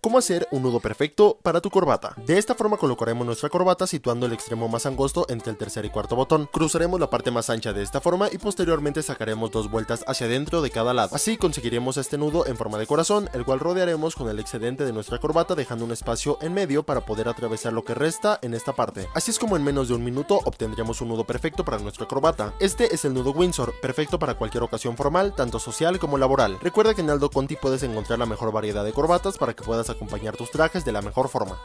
¿Cómo hacer un nudo perfecto para tu corbata? De esta forma colocaremos nuestra corbata situando el extremo más angosto entre el tercer y cuarto botón. Cruzaremos la parte más ancha de esta forma y posteriormente sacaremos dos vueltas hacia adentro de cada lado. Así conseguiremos este nudo en forma de corazón, el cual rodearemos con el excedente de nuestra corbata dejando un espacio en medio para poder atravesar lo que resta en esta parte. Así es como en menos de un minuto obtendremos un nudo perfecto para nuestra corbata. Este es el nudo Windsor, perfecto para cualquier ocasión formal, tanto social como laboral. Recuerda que en Aldo Conti puedes encontrar la mejor variedad de corbatas para que puedas acompañar tus trajes de la mejor forma.